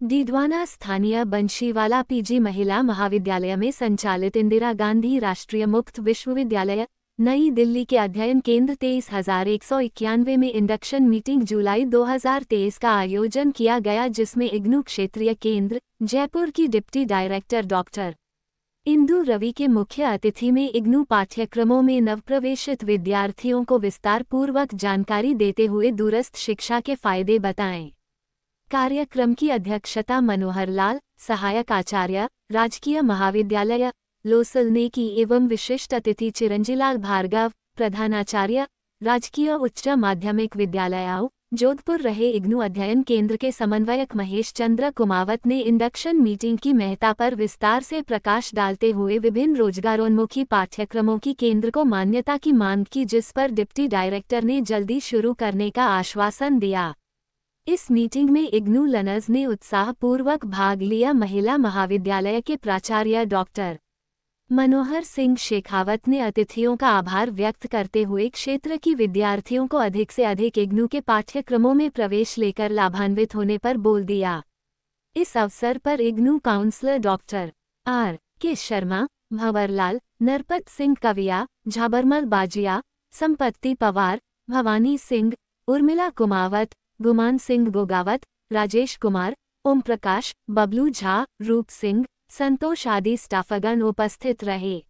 डीडवाना स्थानीय बंशीवाला पीजी महिला महाविद्यालय में संचालित इंदिरा गांधी राष्ट्रीय मुक्त विश्वविद्यालय, नई दिल्ली के अध्ययन केंद्र तेईस हज़ार एक सौ इक्यानवे में इंडक्शन मीटिंग जुलाई 2023 का आयोजन किया गया, जिसमें इग्नू क्षेत्रीय केंद्र, जयपुर की deputy director doctor Indu Ravi के मुख्य अतिथि में इग्नू पाठ्यक्रमों में नवप्रवेशित विद्यार्थियों को विस्तारपूर्वक जानकारी देते हुए दूरस्थ शिक्षा के फ़ायदे बताएँ। कार्यक्रम की अध्यक्षता मनोहर लाल, सहायक आचार्य, राजकीय महाविद्यालय लोसल की एवं विशिष्ट अतिथि चिरंजीलाल भार्गव, प्रधानाचार्य, राजकीय उच्च माध्यमिक विद्यालय जोधपुर रहे इग्नू अध्ययन केंद्र के समन्वयक महेश चंद्र कुमावत ने इंडक्शन मीटिंग की महत्ता पर विस्तार से प्रकाश डालते हुए विभिन्न रोजगारोन्मुखी पाठ्यक्रमों की केंद्र को मान्यता की मांग की, जिस पर डिप्टी डायरेक्टर ने जल्दी शुरू करने का आश्वासन दिया। इस मीटिंग में इग्नू लनज ने उत्साहपूर्वक भाग लिया। महिला महाविद्यालय के प्राचार्य डॉक्टर मनोहर सिंह शेखावत ने अतिथियों का आभार व्यक्त करते हुए क्षेत्र की विद्यार्थियों को अधिक से अधिक इग्नू के पाठ्यक्रमों में प्रवेश लेकर लाभान्वित होने पर बोल दिया। इस अवसर पर इग्नू काउंसलर डॉक्टर आर के शर्मा, भंवरलाल, नरपत सिंह कविया, झाबरमल बाजिया, संपत्ति पवार, भवानी सिंह, उर्मिला कुमावत गुमान सिंह गोगावत, राजेश कुमार ओम प्रकाश बबलू झा, रूप सिंह, संतोष आदि स्टाफगण उपस्थित रहे।